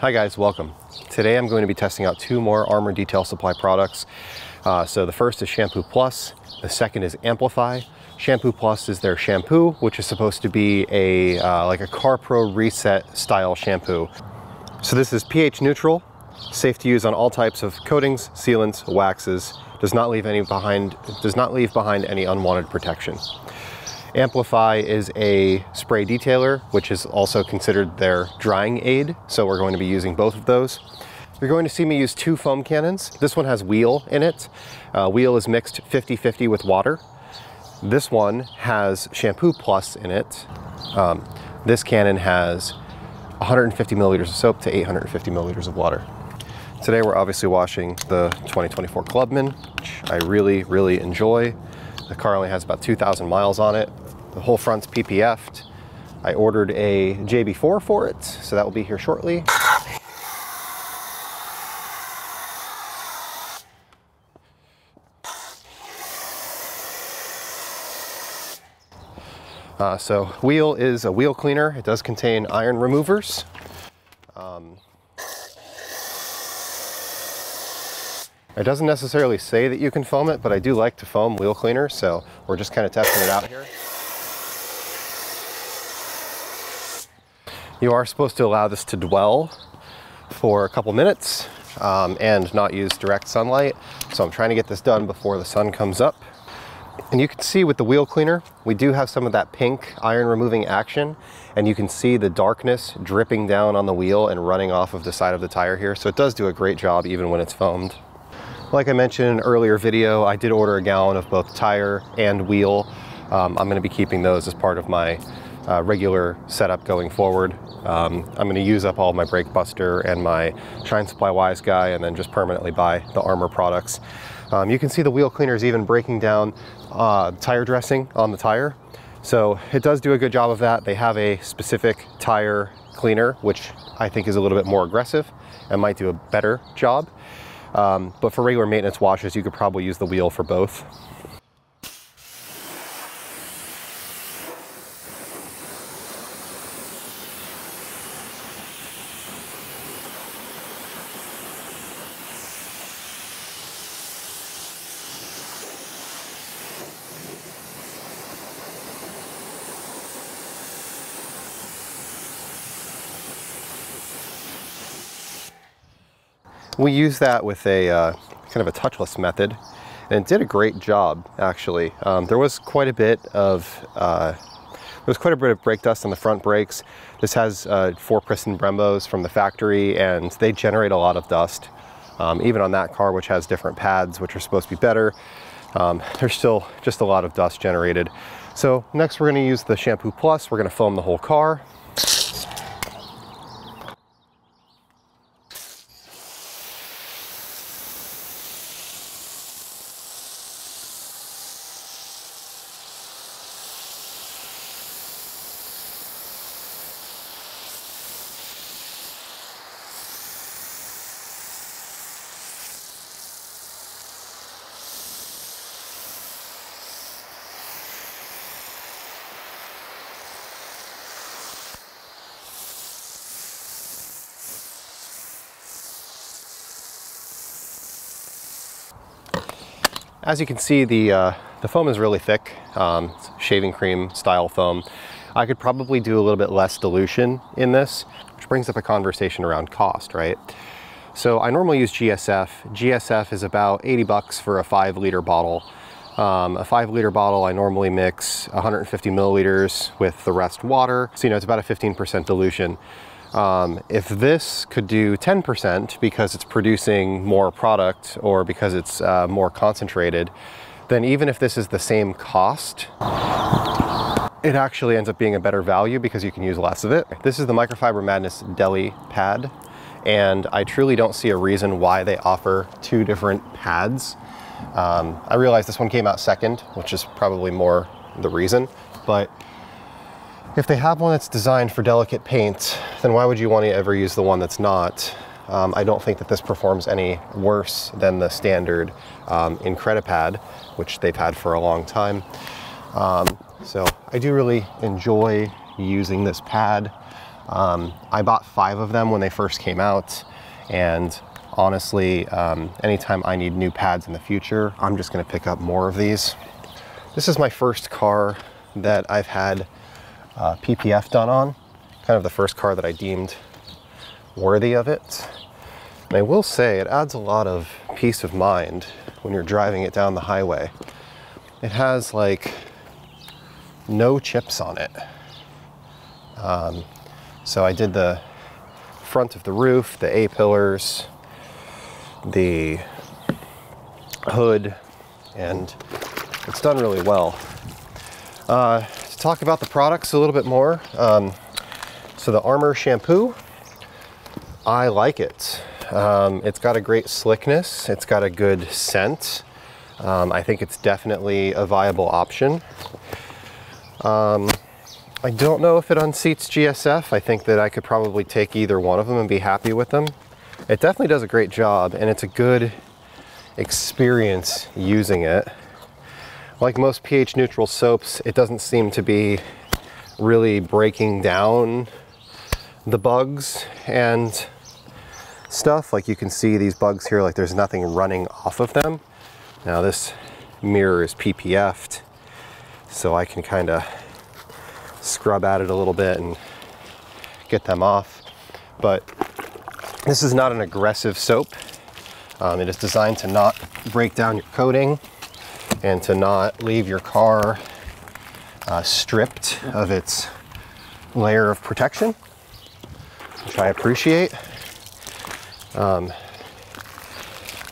Hi guys, welcome. Today I'm going to be testing out two more Armour Detail Supply products. Uh, so the first is Shampoo Plus, the second is Amplify. Shampoo Plus is their shampoo, which is supposed to be a uh, like a CarPro Reset style shampoo. So this is pH neutral, safe to use on all types of coatings, sealants, waxes, does not leave any behind, does not leave behind any unwanted protection. Amplify is a spray detailer, which is also considered their drying aid. So we're going to be using both of those. You're going to see me use two foam cannons. This one has wheel in it. Uh, wheel is mixed 50-50 with water. This one has Shampoo Plus in it. Um, this cannon has 150 milliliters of soap to 850 milliliters of water. Today we're obviously washing the 2024 Clubman, which I really, really enjoy. The car only has about 2,000 miles on it. The whole front's PPF'd. I ordered a JB4 for it, so that will be here shortly. Uh, so wheel is a wheel cleaner. It does contain iron removers. Um, it doesn't necessarily say that you can foam it, but I do like to foam wheel cleaner, so we're just kind of testing it out here. You are supposed to allow this to dwell for a couple minutes um, and not use direct sunlight. So I'm trying to get this done before the sun comes up. And you can see with the wheel cleaner, we do have some of that pink iron removing action and you can see the darkness dripping down on the wheel and running off of the side of the tire here. So it does do a great job even when it's foamed. Like I mentioned in an earlier video, I did order a gallon of both tire and wheel. Um, I'm gonna be keeping those as part of my uh, regular setup going forward. Um, I'm going to use up all my brake buster and my Shine Supply Wise guy and then just permanently buy the Armour products. Um, you can see the wheel cleaner is even breaking down uh, tire dressing on the tire. So it does do a good job of that. They have a specific tire cleaner, which I think is a little bit more aggressive and might do a better job. Um, but for regular maintenance washes, you could probably use the wheel for both. We use that with a uh, kind of a touchless method and it did a great job actually. Um, there was quite a bit of uh, there was quite a bit of brake dust on the front brakes. This has uh, four piston Brembos from the factory and they generate a lot of dust. Um, even on that car which has different pads which are supposed to be better, um, there's still just a lot of dust generated. So next we're going to use the Shampoo Plus. We're to foam the whole car. As you can see, the, uh, the foam is really thick, um, shaving cream style foam. I could probably do a little bit less dilution in this, which brings up a conversation around cost, right? So I normally use GSF. GSF is about 80 bucks for a five liter bottle. Um, a five liter bottle, I normally mix 150 milliliters with the rest water. So, you know, it's about a 15% dilution. Um, if this could do 10% because it's producing more product or because it's uh, more concentrated, then even if this is the same cost, it actually ends up being a better value because you can use less of it. This is the Microfiber Madness Deli pad, and I truly don't see a reason why they offer two different pads. Um, I realize this one came out second, which is probably more the reason, but if they have one that's designed for delicate paint, then why would you want to ever use the one that's not? Um, I don't think that this performs any worse than the standard um, Incredipad, which they've had for a long time. Um, so I do really enjoy using this pad. Um, I bought five of them when they first came out, and honestly, um, anytime I need new pads in the future, I'm just gonna pick up more of these. This is my first car that I've had uh, PPF done on, kind of the first car that I deemed worthy of it. And I will say it adds a lot of peace of mind when you're driving it down the highway. It has like no chips on it. Um, so I did the front of the roof, the A-pillars, the hood, and it's done really well. Uh, talk about the products a little bit more, um, so the Armour shampoo, I like it. Um, it's got a great slickness. It's got a good scent. Um, I think it's definitely a viable option. Um, I don't know if it unseats GSF. I think that I could probably take either one of them and be happy with them. It definitely does a great job and it's a good experience using it. Like most pH neutral soaps, it doesn't seem to be really breaking down the bugs and stuff. Like you can see these bugs here, like there's nothing running off of them. Now this mirror is PPF'd, so I can kind of scrub at it a little bit and get them off. But this is not an aggressive soap. Um, it is designed to not break down your coating and to not leave your car uh, stripped of its layer of protection, which I appreciate. Um,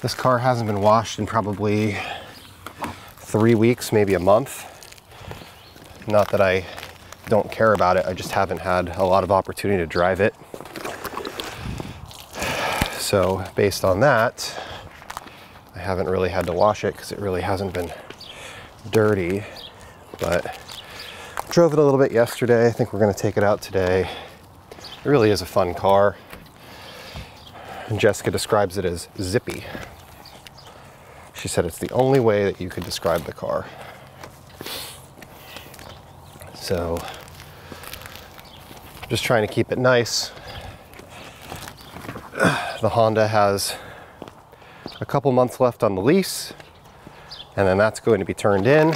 this car hasn't been washed in probably three weeks, maybe a month. Not that I don't care about it, I just haven't had a lot of opportunity to drive it. So based on that, haven't really had to wash it because it really hasn't been dirty, but drove it a little bit yesterday. I think we're gonna take it out today. It really is a fun car. And Jessica describes it as zippy. She said it's the only way that you could describe the car. So, just trying to keep it nice. The Honda has a couple months left on the lease, and then that's going to be turned in.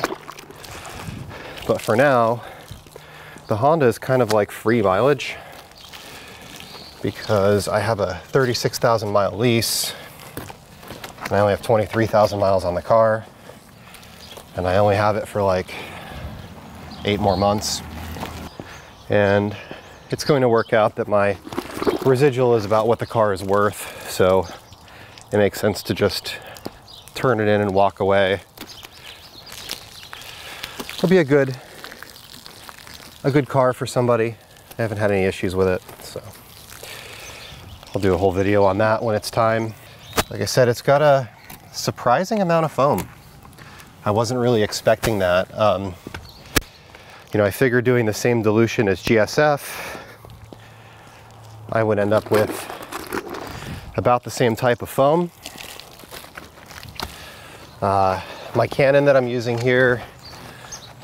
But for now, the Honda is kind of like free mileage because I have a 36,000 mile lease and I only have 23,000 miles on the car and I only have it for like eight more months. And it's going to work out that my residual is about what the car is worth. So it makes sense to just turn it in and walk away. It'll be a good, a good car for somebody. I haven't had any issues with it, so. I'll do a whole video on that when it's time. Like I said, it's got a surprising amount of foam. I wasn't really expecting that. Um, you know, I figured doing the same dilution as GSF, I would end up with about the same type of foam. Uh, my cannon that I'm using here,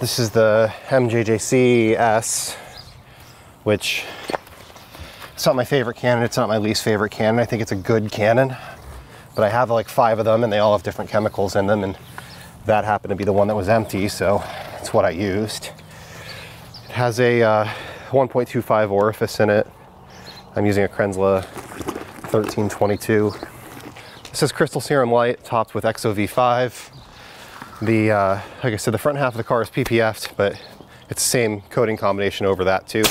this is the MJJC S, which it's not my favorite cannon, it's not my least favorite cannon. I think it's a good cannon, but I have like five of them and they all have different chemicals in them and that happened to be the one that was empty, so it's what I used. It has a uh, 1.25 orifice in it. I'm using a Kranzle 1322. This is Crystal Serum Light topped with EXOv5. The, uh, like I said, the front half of the car is PPF'd, but it's the same coating combination over that too.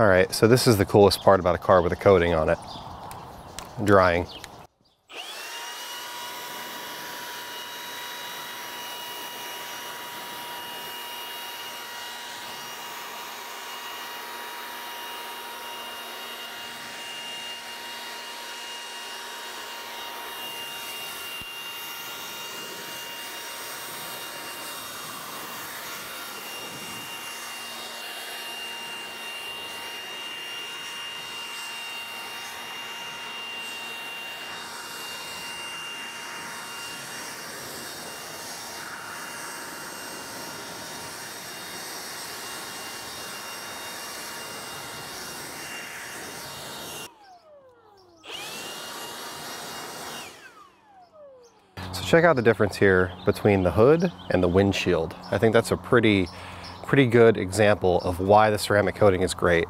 All right, so this is the coolest part about a car with a coating on it. Drying. Check out the difference here between the hood and the windshield. I think that's a pretty pretty good example of why the ceramic coating is great.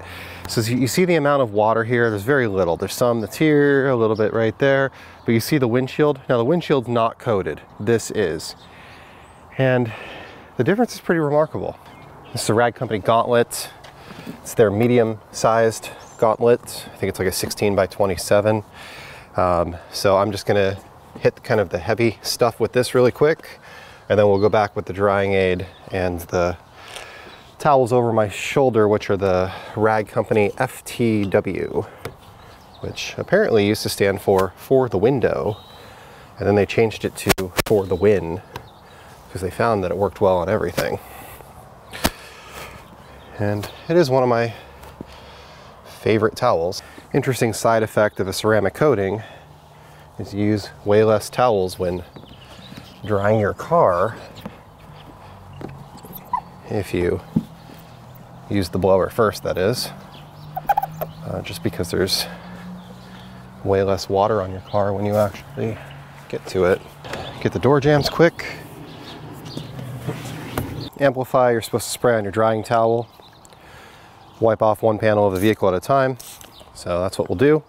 So you see the amount of water here, there's very little. There's some that's here, a little bit right there, but you see the windshield? Now the windshield's not coated, this is. And the difference is pretty remarkable. This is a Rag Company Gauntlet. It's their medium-sized gauntlet. I think it's like a 16 by 27. Um, so I'm just gonna hit kind of the heavy stuff with this really quick, and then we'll go back with the drying aid and the towels over my shoulder, which are the Rag Company FTW, which apparently used to stand for for the window, and then they changed it to for the win because they found that it worked well on everything. And it is one of my favorite towels. Interesting side effect of a ceramic coating is use way less towels when drying your car if you use the blower first, that is. Uh, just because there's way less water on your car when you actually get to it. Get the door jambs quick. Amplify, you're supposed to spray on your drying towel. Wipe off one panel of the vehicle at a time. So that's what we'll do.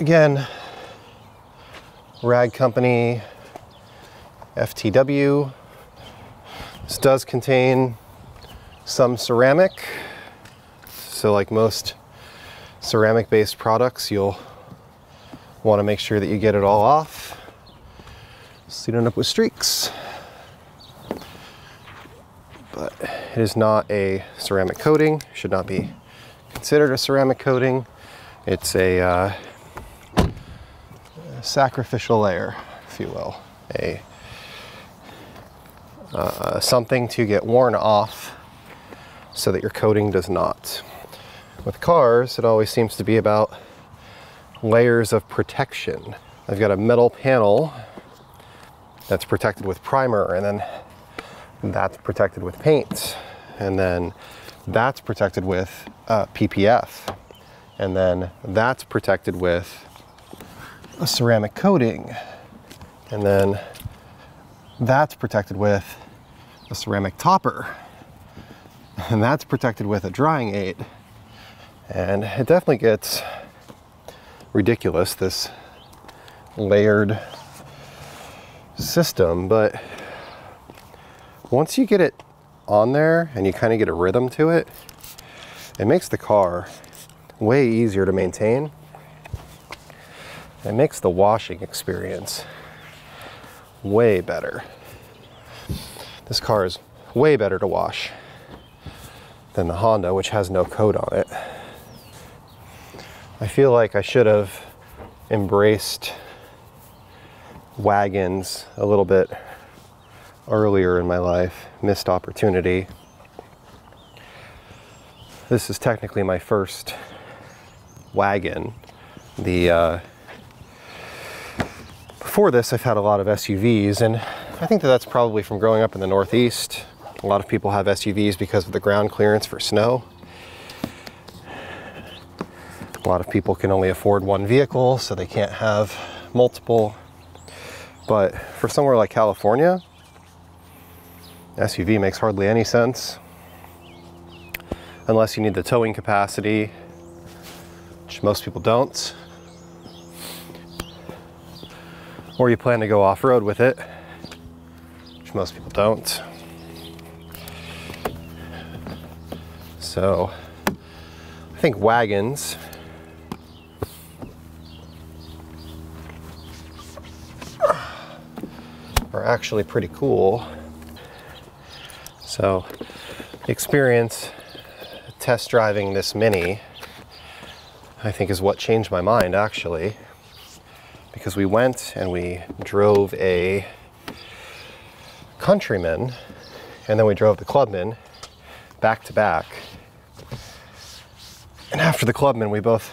Again, Rag Company FTW this does contain some ceramic. So like most ceramic based products, you'll want to make sure that you get it all off so you don't end up with streaks. But it is not a ceramic coating, should not be considered a ceramic coating. It's a, uh, sacrificial layer, if you will. A uh, something to get worn off so that your coating does not. With cars, it always seems to be about layers of protection. I've got a metal panel that's protected with primer, and then that's protected with paint, and then that's protected with uh, PPF, and then that's protected with a ceramic coating, and then that's protected with a ceramic topper. And that's protected with a drying aid. And it definitely gets ridiculous, this layered system, but once you get it on there and you kind of get a rhythm to it, it makes the car way easier to maintain. It makes the washing experience way better. This car is way better to wash than the Honda, which has no coat on it. I feel like I should have embraced wagons a little bit earlier in my life, missed opportunity. This is technically my first wagon. The uh, before this, I've had a lot of SUVs, and I think that that's probably from growing up in the Northeast. A lot of people have SUVs because of the ground clearance for snow. A lot of people can only afford one vehicle, so they can't have multiple. But for somewhere like California, SUV makes hardly any sense unless you need the towing capacity, which most people don't. Or you plan to go off-road with it, which most people don't. So I think wagons are actually pretty cool. So experience test driving this Mini, I think is what changed my mind actually. Because we went and we drove a Countryman and then we drove the Clubman back to back. And after the Clubman, we both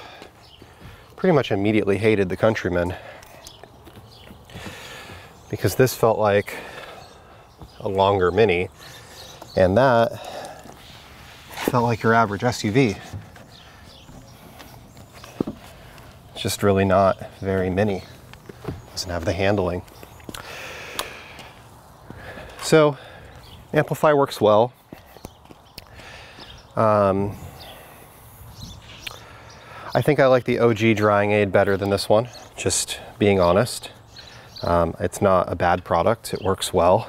pretty much immediately hated the Countryman because this felt like a longer Mini and that felt like your average SUV. It's just really not very mini. Doesn't have the handling. So, Amplify works well. Um, I think I like the OG drying aid better than this one, just being honest. Um, it's not a bad product, it works well.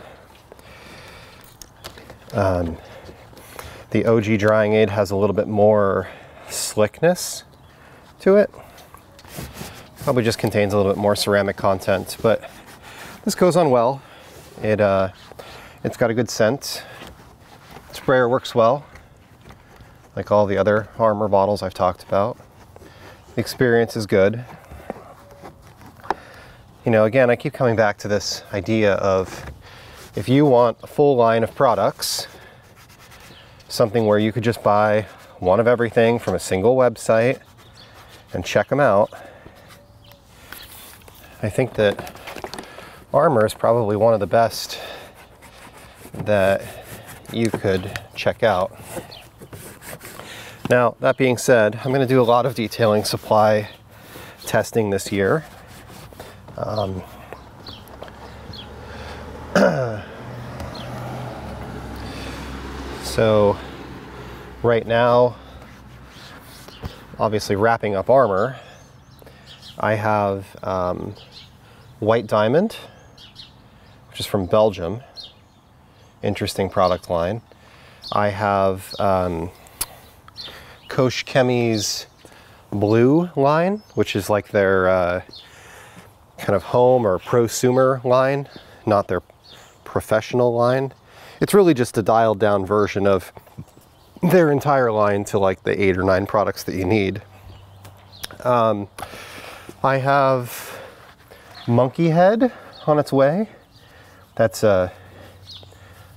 Um, the OG drying aid has a little bit more slickness to it. Probably just contains a little bit more ceramic content, but this goes on well. It, uh, it's got a good scent. Sprayer works well, like all the other Armour bottles I've talked about. The experience is good. You know, again, I keep coming back to this idea of if you want a full line of products, something where you could just buy one of everything from a single website and check them out, I think that Armour is probably one of the best that you could check out. Now, that being said, I'm going to do a lot of detailing supply testing this year. Um, so, right now, obviously wrapping up armour, I have um, White Diamond, which is from Belgium interesting product line. I have um, Koch Blue line, which is like their uh, kind of home or prosumer line, not their professional line. It's really just a dialed down version of their entire line to like the eight or nine products that you need. Um, I have Monkey Head on its way. That's a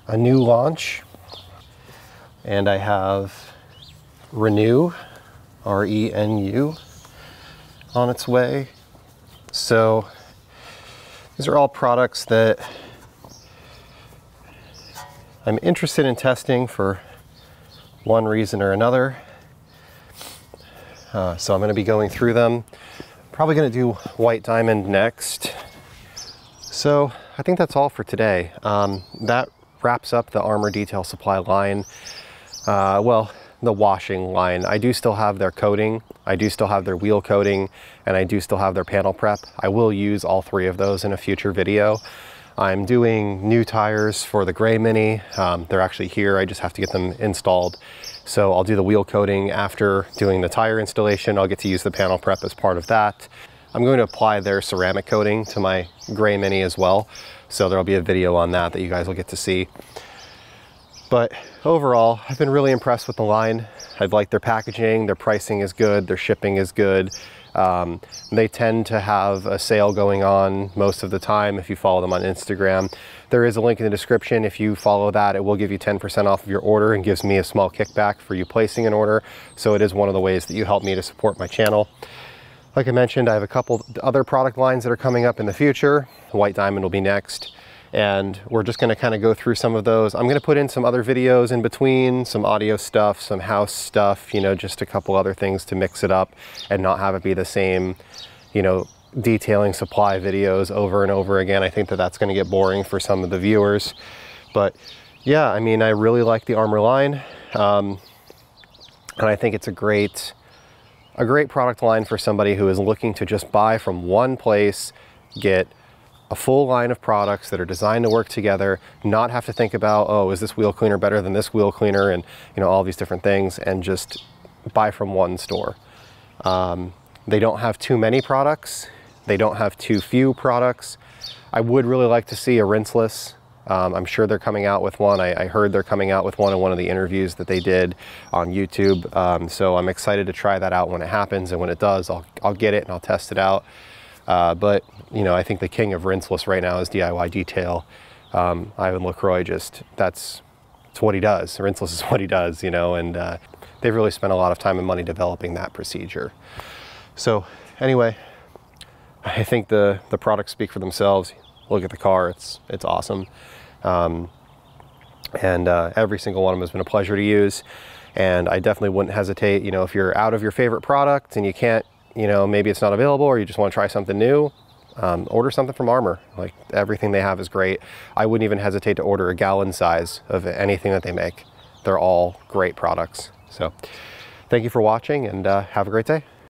a new launch and I have Renu, R-E-N-U, on its way. So these are all products that I'm interested in testing for one reason or another. Uh, so I'm going to be going through them. Probably to do White Diamond next. So I think that's all for today. Um, that wraps up the Armour Detail Supply line. Uh, well, the washing line. I do still have their coating, I do still have their wheel coating, and I do still have their panel prep. I will use all three of those in a future video. I'm doing new tires for the Gray Mini. Um, they're actually here, I just have to get them installed. So I'll do the wheel coating after doing the tire installation. I'll get to use the panel prep as part of that. I'm going to apply their ceramic coating to my Gray Mini as well. So there'll be a video on that that you guys will get to see. But overall, I've been really impressed with the line. I've liked their packaging, their pricing is good, their shipping is good. Um, they tend to have a sale going on most of the time if you follow them on Instagram. There is a link in the description. If you follow that, it will give you 10% off of your order and gives me a small kickback for you placing an order. So it is one of the ways that you help me to support my channel. Like I mentioned, I have a couple other product lines that are coming up in the future. White Diamond will be next. And we're just gonna kind of go through some of those. I'm gonna put in some other videos in between, some audio stuff, some house stuff, you know, just a couple other things to mix it up and not have it be the same, you know, detailing supply videos over and over again. I think that that's gonna get boring for some of the viewers. But yeah, I mean, I really like the Armour line. Um, and I think it's a great, a great product line for somebody who is looking to just buy from one place, get a full line of products that are designed to work together, not have to think about, oh, is this wheel cleaner better than this wheel cleaner and you know all these different things and just buy from one store. Um, they don't have too many products. They don't have too few products. I would really like to see a rinseless. Um, I'm sure they're coming out with one. I, I, heard they're coming out with one in one of the interviews that they did on YouTube. Um, so I'm excited to try that out when it happens. And when it does, I'll, I'll get it and I'll test it out. Uh, but, you know, I think the king of rinseless right now is DIY Detail. Um, Yvan LaCroix just, that's, that's what he does. Rinseless is what he does, you know, and uh, they've really spent a lot of time and money developing that procedure. So anyway, I think the, the products speak for themselves. Look at the car, it's, it's awesome. Um, and uh, every single one of them has been a pleasure to use. And I definitely wouldn't hesitate, you know, if you're out of your favorite product and you can't, you know, maybe it's not available or you just want to try something new, um, order something from Armour. Like everything they have is great. I wouldn't even hesitate to order a gallon size of anything that they make. They're all great products. So thank you for watching and uh, have a great day.